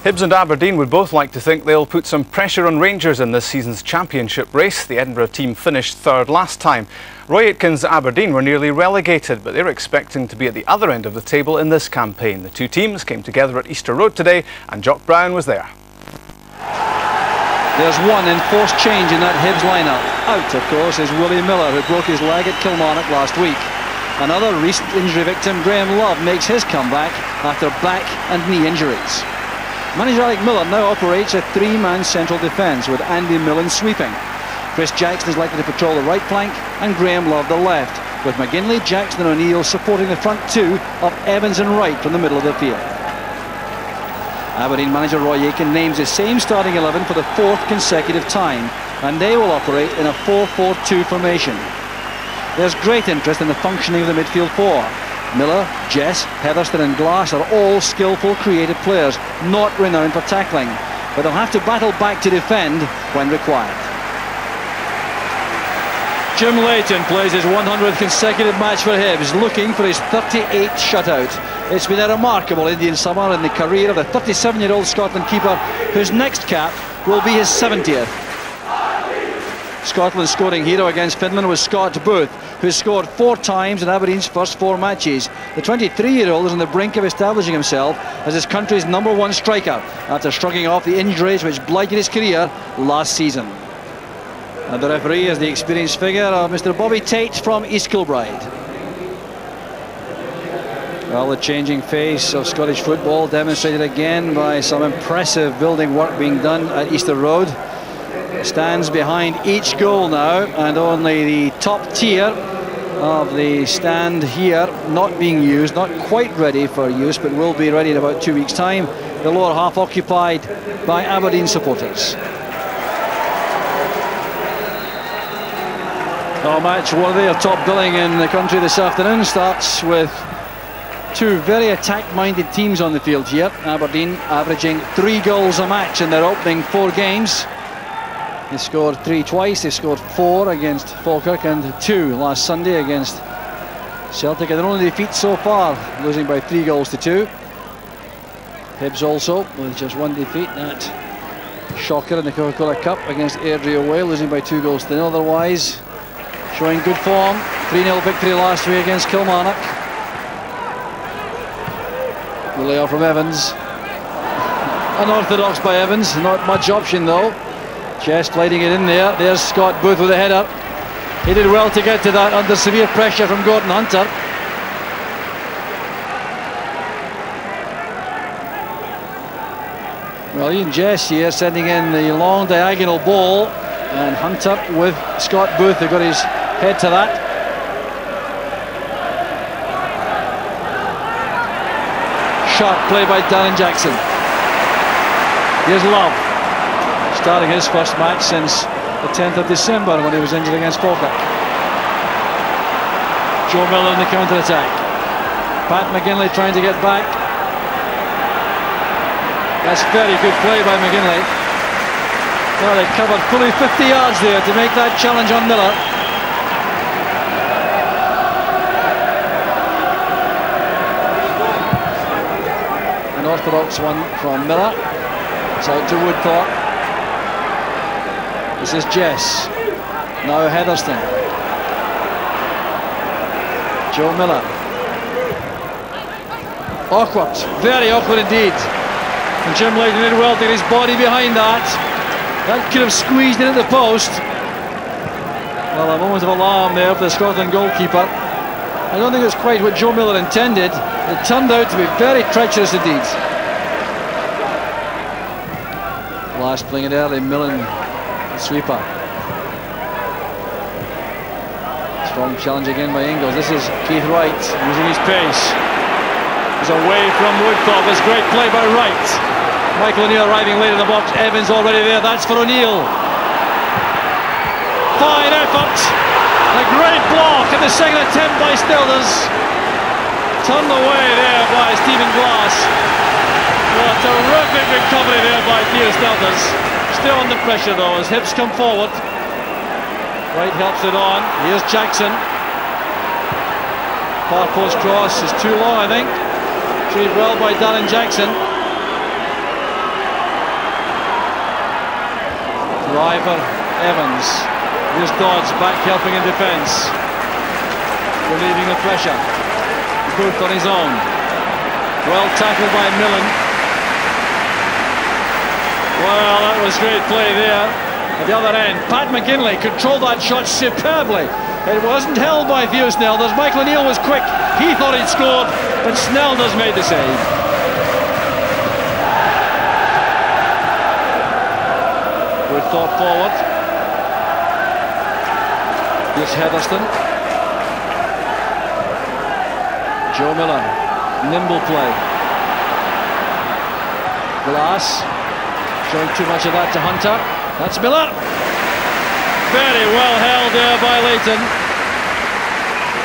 Hibs and Aberdeen would both like to think they'll put some pressure on Rangers in this season's championship race. The Edinburgh team finished third last time. Roy Aitken's Aberdeen were nearly relegated, but they're expecting to be at the other end of the table in this campaign. The two teams came together at Easter Road today, and Jock Brown was there. There's one enforced change in that Hibs lineup. Out, of course, is Willie Miller, who broke his leg at Kilmarnock last week. Another recent injury victim, Graham Love, makes his comeback after back and knee injuries. Manager Alec Miller now operates a three-man central defence with Andy Millen sweeping. Chris Jackson is likely to patrol the right flank and Graham Love the left, with McGinlay, Jackson and O'Neill supporting the front two of Evans and Wright from the middle of the field. Aberdeen manager Roy Aitken names the same starting 11 for the fourth consecutive time, and they will operate in a 4-4-2 formation. There's great interest in the functioning of the midfield four, Miller, Jess, Hetherston and Glass are all skillful, creative players, not renowned for tackling, but they'll have to battle back to defend when required. Jim Leighton plays his 100th consecutive match for Hibs, looking for his 38th shutout. It's been a remarkable Indian summer in the career of the 37-year-old Scotland keeper, whose next cap will be his 70th. Scotland's scoring hero against Finland was Scott Booth, who scored four times in Aberdeen's first four matches. The 23-year-old is on the brink of establishing himself as his country's number one striker after shrugging off the injuries which blighted his career last season. And the referee is the experienced figure of Mr Bobby Tait from East Kilbride. Well, the changing face of Scottish football demonstrated again by some impressive building work being done at Easter Road stands behind each goal now and only the top tier of the stand here not being used, not quite ready for use but will be ready in about two weeks time. The lower half occupied by Aberdeen supporters. Our match worthy of top billing in the country this afternoon starts with two very attack-minded teams on the field here. Aberdeen averaging three goals a match in their opening four games. They scored three twice. They scored four against Falkirk and two last Sunday against Celtic. Their only defeat so far, losing by three goals to two. Hibs also with just one defeat. That shocker in the Coca-Cola Cup against Airdrie away, losing by two goals to nil. Otherwise, showing good form. 3-0 victory last week against Kilmarnock. The layoff from Evans. Unorthodox by Evans, not much option though. Just sliding it in there. There's Scott Booth with a header. He did well to get to that under severe pressure from Gordon Hunter. Well, Eoin Jess here sending in the long diagonal ball and Hunter with Scott Booth who got his head to that. Sharp play by Darren Jackson. Here's Love starting his first match since the 10th of December when he was injured against Falkirk. Joe Miller in the counter-attack. Pat McGinlay trying to get back. That's very good play by McGinlay. Well, they covered fully 50 yards there to make that challenge on Miller. An orthodox one from Miller. It's out to Woodthorpe. This is Jess. Now Hetherston. Joe Miller. Awkward. Very awkward indeed. And Jim Leighton did well to get his body behind that. That could have squeezed into the post. Well, a moment of alarm there for the Scotland goalkeeper. I don't think it's quite what Joe Miller intended. It turned out to be very treacherous indeed. Last playing it early, Millen sweeper. Strong challenge again by Inglis. This is Keith Wright using his pace. He's away from Woodthorpe. This great play by Wright. Michael O'Neill arriving late in the box. Evans already there. That's for O'Neill. Fine effort. A great block in the second attempt by Snelders. Turned away there by Stephen Glass. What a terrific recovery there by Peter Snelders still under pressure, though, as Hibs come forward. Wright helps it on. Here's Jackson. Far post cross is too long, I think. Treated well by Darren Jackson. Driver Evans. Here's Dodds back helping in defence. Relieving the pressure. Booth on his own. Well tackled by Millen. Well, that was great play there. At the other end, Pat McGinlay controlled that shot superbly. It wasn't held by Theo Snelders. Michael O'Neill was quick. He thought he'd scored, but Snelders made the save. Good thought forward. Here's Hetherston. Joe Miller. Nimble play. Glass. Showing too much of that to Hunter. That's Miller. Very well held there by Leighton.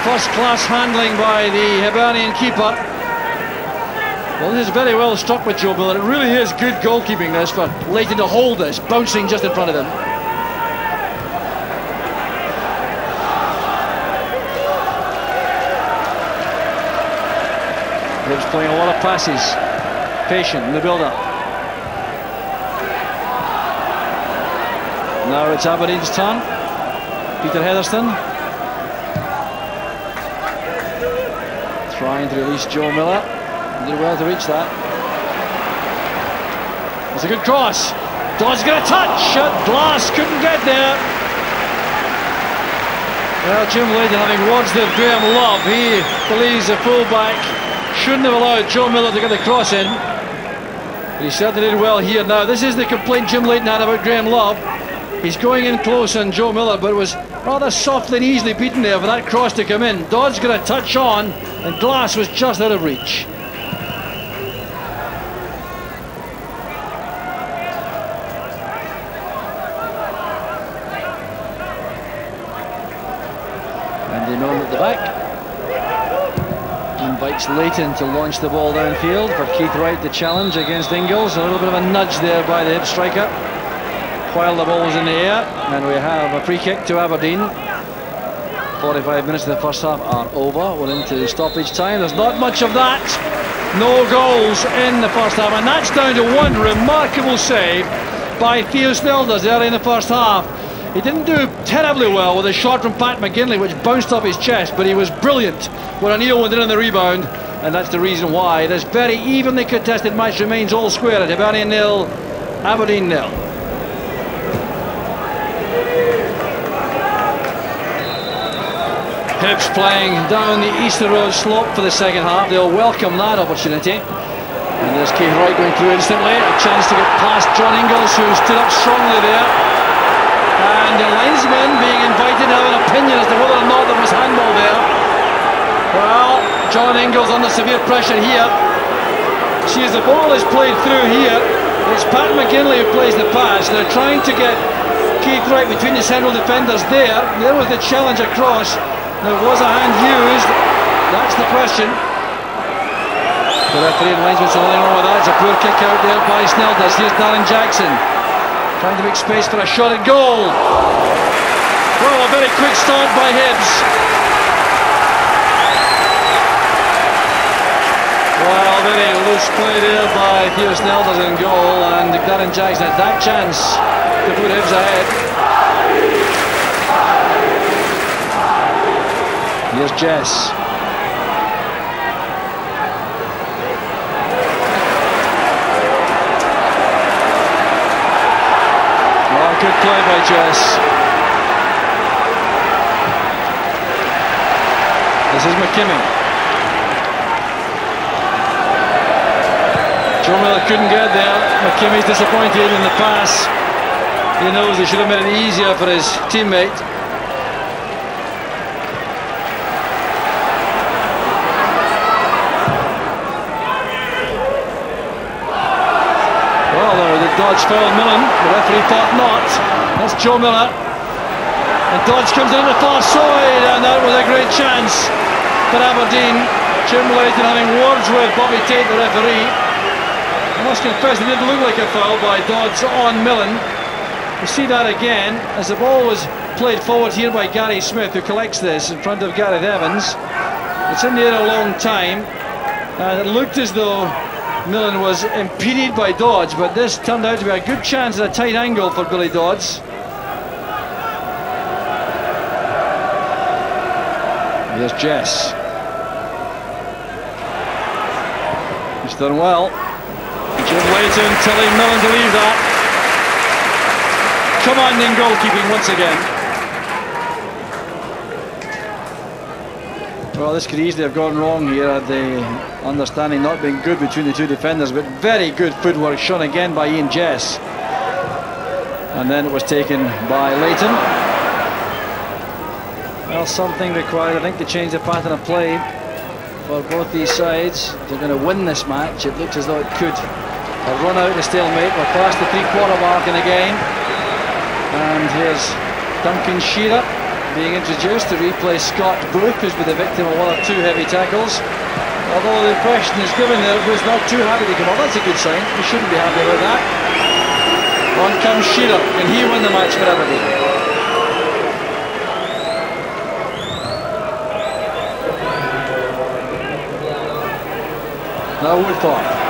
First class handling by the Hibernian keeper. Well, this is very well struck with Joe Miller. It really is good goalkeeping this for Leighton to hold this, bouncing just in front of him. Hibs playing a lot of passes. Patient in the build-up. Now it's Aberdeen's turn. Peter Hetherston. Trying to release Joe Miller. Did well to reach that. It's a good cross. Dodds got a touch. Glass couldn't get there. Well, Jim Leighton having words with Graham Love. He believes the fullback shouldn't have allowed Joe Miller to get the cross in. He certainly did well here. Now, this is the complaint Jim Leighton had about Graham Love. He's going in close on Joe Miller, but it was rather softly and easily beaten there for that cross to come in. Dodd's going to touch on, and Glass was just out of reach. Andy Millen at the back. Invites Leighton to launch the ball downfield for Keith Wright the challenge against Inglis. A little bit of a nudge there by the hip striker while the ball was in the air. And we have a free kick to Aberdeen. 45 minutes of the first half are over. We're into stoppage time. There's not much of that. No goals in the first half. And that's down to one remarkable save by Theo Snelders early in the first half. He didn't do terribly well with a shot from Pat McGinlay, which bounced off his chest, but he was brilliant when O'Neill went in on the rebound, and that's the reason why. This very evenly contested match remains all square at Hibernian nil, Aberdeen nil. Hibs playing down the Easter Road slope for the second half. They'll welcome that opportunity. And there's Keith Wright going through instantly. A chance to get past John Inglis, who stood up strongly there. And the linesman being invited to have an opinion as to whether or not there was handball there. Well, John Inglis under severe pressure here. See, as the ball is played through here, it's Pat McGinlay who plays the pass. They're trying to get Keith Wright between the central defenders there. There was the challenge across. There was a hand used. That's the question. The referee and linesman said nothing wrong with that. It's a poor kick out there by Snelders. Here's Darren Jackson. Trying to make space for a shot at goal. Well, a very quick start by Hibs. Well, very loose play there by Theo Snelders in goal, and Darren Jackson had that chance to put Hibs ahead. Here's Jess. Good play by Jess. This is McKimmie. Joe couldn't get there. McKimmie's disappointed in the pass. He knows he should have made it easier for his teammate. Dodds fouled Millen. The referee thought not. That's Joe Miller. And Dodds comes in the far side, and that was a great chance for Aberdeen. Jim Leighton having words with Bobby Tait, the referee. I must confess, it didn't look like a foul by Dodds on Millen. We see that again as the ball was played forward here by Gary Smith, who collects this in front of Gareth Evans. It's in the air a long time, and it looked as though Millen was impeded by Dodds, but this turned out to be a good chance at a tight angle for Billy Dodds. Here's Jess. He's done well. Jim Leighton telling Millen to leave that. Commanding goalkeeping once again. Well, this could easily have gone wrong here had the understanding not being good between the two defenders, but very good footwork shown again by Eoin Jess. And then it was taken by Leighton. Well, something required, I think, to change the pattern of play for both these sides. They're going to win this match. It looks as though it could have run out of stalemate. We're past the three-quarter mark in the game. And here's Duncan Shearer being introduced to replace Scott Booth, who's been the victim of one or two heavy tackles. Although the impression is given there was not too happy to come up. That's a good sign. He shouldn't be happy about that. On comes Shearer. Can he win the match for Aberdeen? Now Woodthorpe.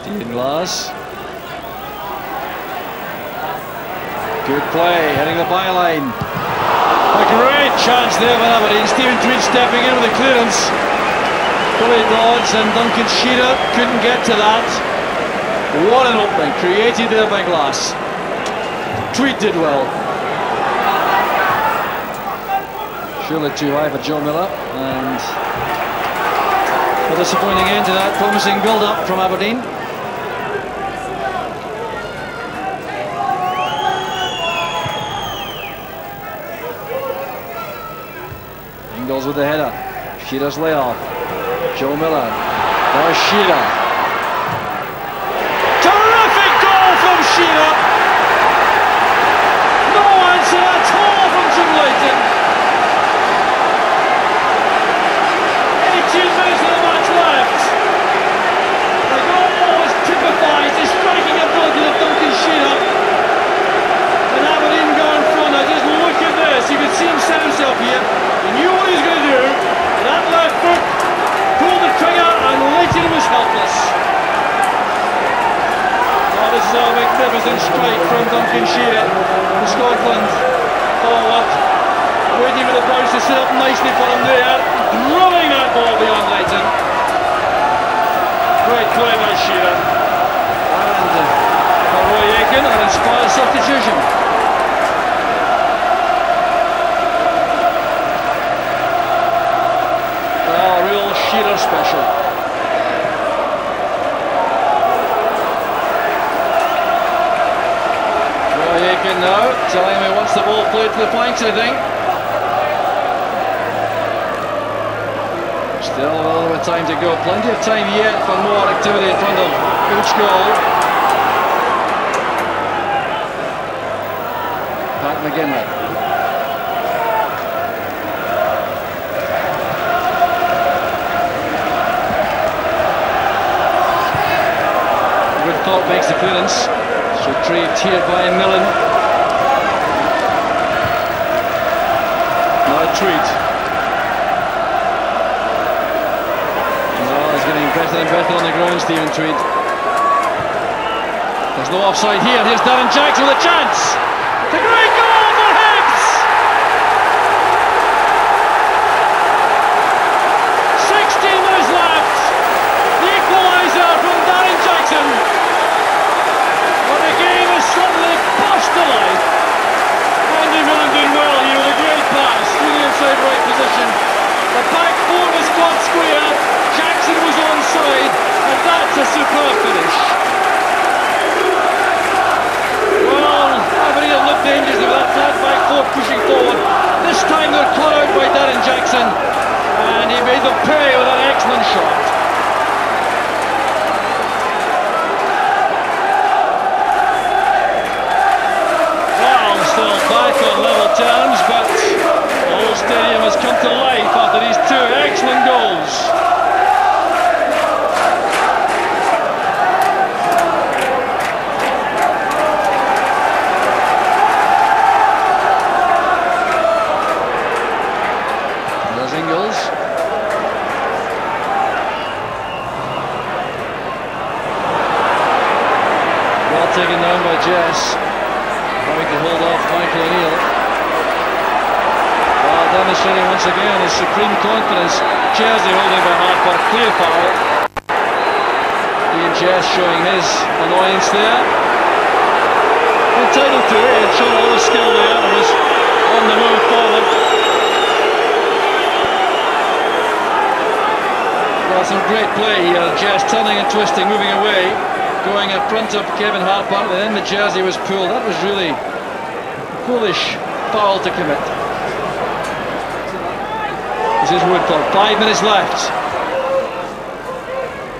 Stephen Glass. Good play, heading the byline. A chance there for Aberdeen. Stephen Tweed stepping in with the clearance. Billy Dodds and Duncan Shearer couldn't get to that. What an opening, created there by Glass. Tweed did well. Surely too high for Joe Miller. And a disappointing end to that promising build-up from Aberdeen. With the header. Shearer's layoff. Joe Miller. There's Shearer. Terrific goal from Shearer. No answer at all from Jim Leighton. 18 minutes of the match left. The goal typifies the striking ability of Duncan Shearer. And Aberdeen go in front. Now just look at this. You can see him set himself here. He knew what he was going to do. That left foot pulled the trigger and Leighton was helpless. Oh, this is a magnificent strike from Duncan Shearer from Scotland. Forward. Waiting for the bounce to set up him there. Drumming that ball beyond Leighton. Great play by Shearer. And uh, Roy Aitken, an inspired substitution. Shearer special. Roy Aitken now, telling me wants the ball played to the flanks, I think. Of time to go. Plenty of time yet for more activity in front of each goal. Pat McGinlay. Thorpe makes the clearance. Retrieved here by Millen. Now Tweed. Well, Stephen. There's no offside here. Here's Darren Jackson with a chance. Great goal for Hibs! 16 minutes left. The equaliser from Darren Jackson suddenly burst to life. Andy Millen doing well here with a great pass through the inside right position. The back four was got square, Jackson was onside, and that's a superb finish. Well, Aberdeen have looked dangerous Inglis. Well taken down by Jess. Trying to hold off Michael O'Neill. Well, demonstrating once again his supreme confidence. Jersey holding by Harper. Clear foul. Jess showing his annoyance there. Entitled to it. Had all the skill there and was on the move forward. Well, some great play here. Jess turning and twisting, moving away going in front of Kevin Harper, and then the jersey was pulled. That was really foolish foul to commit. This is Woodford, five minutes left.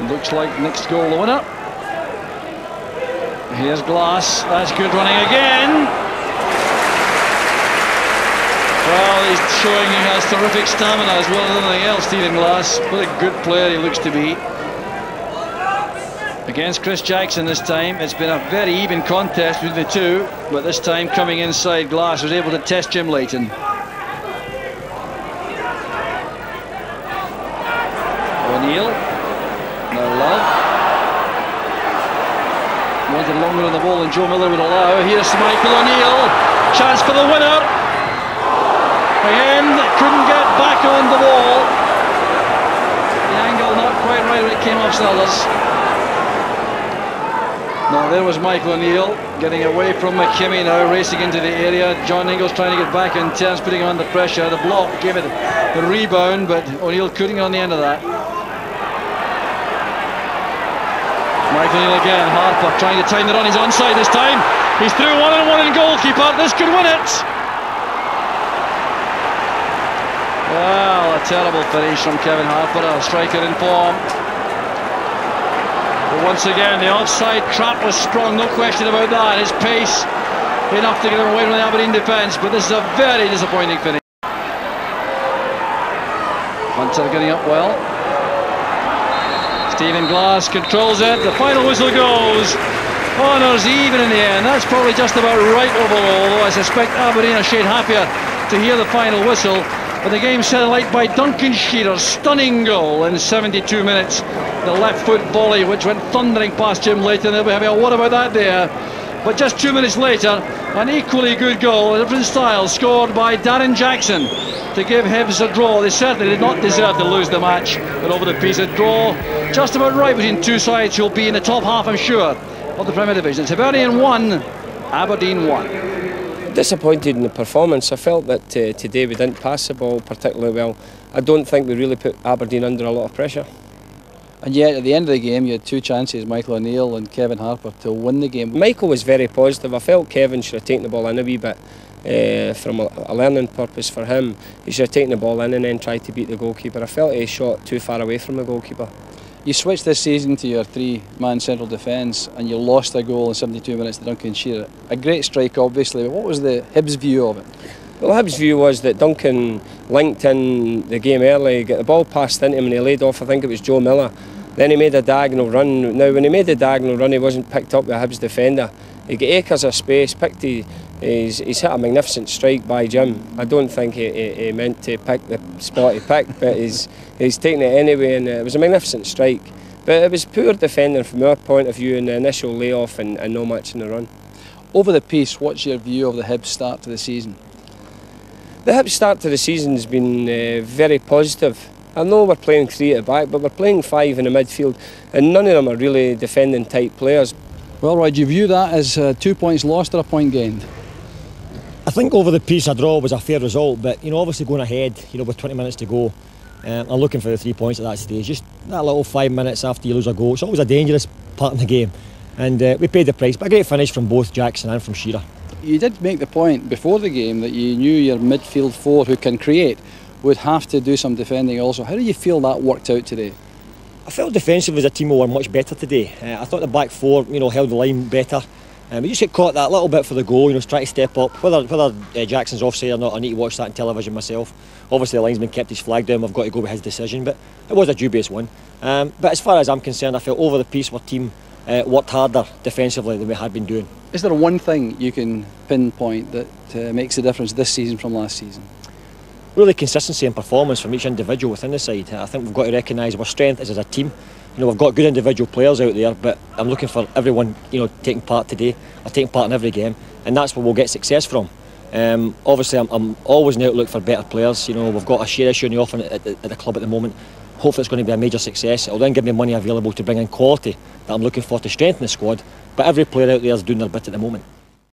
Looks like next goal the winner. Here's Glass, that's good running again. Well, he's showing he has terrific stamina as well as anything else, Stephen Glass. What a good player he looks to be against Chris Jackson this time. It's been a very even contest between the two, but this time coming inside Glass was able to test Jim Leighton. O'Neill, love. Wanted longer on the ball than Joe Miller would allow. Here's Michael O'Neill, chance for the winner. Again, couldn't get back on the ball. The angle not quite right when it came off Snelders. Now there was Michael O'Neill getting away from McKimmie now, racing into the area. John Inglis trying to get back in terms, putting on the pressure. The block gave it the rebound, but O'Neill couldn't on the end of that. Again, Harper trying to time the run. He's onside this time. He's through one and one in goalkeeper. This could win it. Well, a terrible finish from Kevin Harper, a striker in form. But once again, the offside trap was strong, no question about that. His pace enough to get him away from the Aberdeen defence, but this is a very disappointing finish. Hunter getting up well. Stephen Glass controls it. The final whistle goes. Honours even in the end. That's probably just about right overall, although I suspect Aberdeen are shade happier to hear the final whistle. But the game set alight by Duncan Shearer's stunning goal in 72 minutes. The left foot volley, which went thundering past Jim Leighton. They'll be having a what about that there. But just two minutes later, an equally good goal, a different style, scored by Darren Jackson to give Hibs a draw. They certainly did not deserve to lose the match, but over the piece, a draw just about right between two sides who'll be in the top half, I'm sure, of the Premier Division. Hibernian 1, Aberdeen 1 disappointed in the performance. I felt that uh, today we didn't pass the ball particularly well. I don't think we really put Aberdeen under a lot of pressure. And yet, at the end of the game, you had two chances, Michael O'Neill and Kevin Harper, to win the game. Michael was very positive. I felt Kevin should have taken the ball in a wee bit uh, from a, a, learning purpose for him. He should have taken the ball in and then tried to beat the goalkeeper. I felt he shot too far away from the goalkeeper. You switched this season to your three-man central defence and you lost a goal in 72 minutes to Duncan Shearer. A great strike, obviously, but what was the Hibs view of it? Well, Hibs' view was that Duncan linked in the game early, got the ball passed into him and he laid off, I think it was Joe Miller. Then he made a diagonal run. Now, when he made the diagonal run, he wasn't picked up by a Hibs defender. He got acres of space, picked his, he's, he's hit a magnificent strike by Jim. I don't think he, he, he, meant to pick the spot he picked, but he's, he's taken it anyway, and uh, it was a magnificent strike. But it was poor defending from our point of view in the initial layoff and, and no match in the run. Over the piece, what's your view of the Hibs start to the season? The Hibs start to the season has been uh, very positive. I know we're playing three at the back, but we're playing five in the midfield, and none of them are really defending type players. Well, Roy, do you view that as uh, two points lost or a point gained? I think over the piece a draw was a fair result, but you know, obviously going ahead, you know, with 20 minutes to go, um, I'm looking for the three points at that stage. Just that little five minutes after you lose a goal, it's always a dangerous part in the game, and uh, we paid the price. But a great finish from both Jackson and from Shearer. You did make the point before the game that you knew your midfield four who can create would have to do some defending also. How do you feel that worked out today? I felt defensively as a team we were much better today. Uh, I thought the back four, you know, held the line better. Um, we just get caught that little bit for the goal, you know, try to step up. Whether whether uh, Jackson's offside or not, I need to watch that on television myself. Obviously, the linesman kept his flag down. I've got to go with his decision, but it was a dubious one. Um, but as far as I'm concerned, I felt over the piece, our team uh, worked harder defensively than we had been doing. Is there one thing you can pinpoint that uh, makes a difference this season from last season? really consistency and performance from each individual within the side. I think we've got to recognise our strength is as a team. You know, we've got good individual players out there, but I'm looking for everyone, you know, taking part today, or taking part in every game, and that's where we'll get success from. Um, obviously, I'm, I'm, always in the outlook for better players. You know, we've got a share issue in the offing at, at, at the club at the moment. Hopefully, it's going to be a major success. It'll then give me money available to bring in quality that I'm looking for to strengthen the squad. But every player out there is doing their bit at the moment.